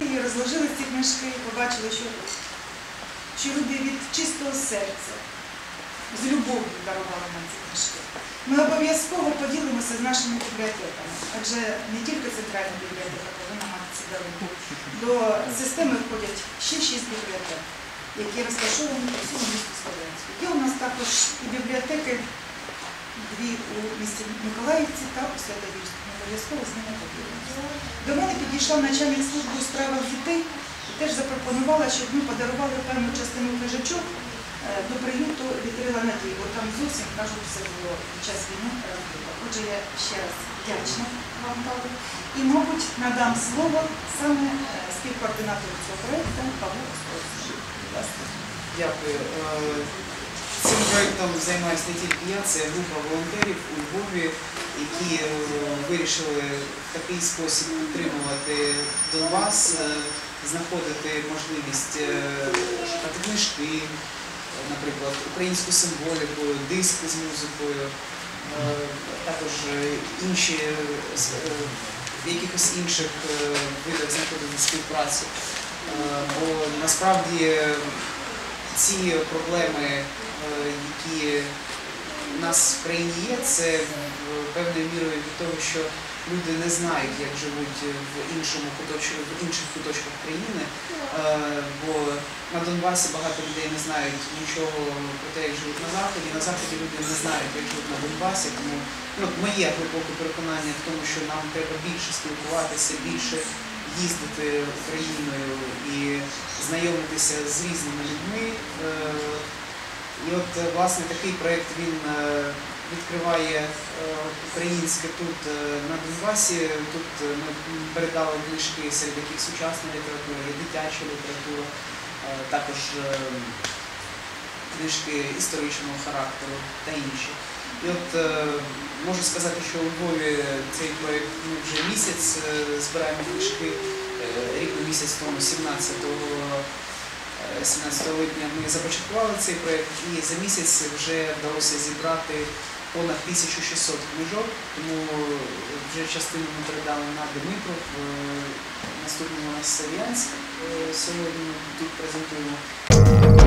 І розложили ці книжки, побачили, що, що люди від чистого серця, з любов'ю дарували нам ці книжки. Ми обов'язково поділимося з нашими бібліотеками, адже не тільки центральна бібліотека повинна мати ці дарунки. До системи входять ще шість бібліотек, які розташовані по всьому місту Слов'янську. Є у нас також і бібліотеки, дві у місті Миколаївці та у Святогірську. Обов'язково з ними поділимося. До мене підійшла начальник служби у справах дітей і теж запропонувала, щоб ми подарували певну частину книжечок е, до приюту вітрила надії, бо там зовсім кажуть, все було під час війни розбито. Отже, я ще раз вдячна вам, Павло. І, мабуть, надам слово саме е, співкоординатору цього проєкту Павлу Островському. Дякую. Е, Цим проєктом займаюся не тільки я, це група волонтерів у Львові, які е, вирішили в такий спосіб підтримувати Донбас, е, знаходити можливість шукати книжки, наприклад, українську символіку, диски з музикою, також інші в якихось інших видах знаходити співпрацю. Е, Бо насправді е, ці проблеми, е, які у нас в країні є, це певною мірою від того, що люди не знають, як живуть в іншому куточку, в інших куточках країни. Е, Бо на Донбасі багато людей не знають нічого про те, як живуть на заході. На заході люди не знають, як живуть на Донбасі. Тому ну, моє глибоке переконання в тому, що нам треба більше спілкуватися, більше їздити Україною і знайомитися з різними людьми. Е, І от е, власне такий проєкт він е, відкриває українське тут на Донбасі. Тут ми передали книжки, серед яких сучасна література, дитяча література, також е, книжки історичного характеру та інші. І от е, можу сказати, що у Львові цей проєкт ми вже місяць е, збираємо книжки. Е, Рівно місяць тому, 17 е, 17 липня, ми започаткували цей проєкт і за місяць вже вдалося зібрати понад 1600 книжок, тому вже частину ми передали на Дмитров, наступний у нас Сав'янськ, е, сьогодні тут презентуємо.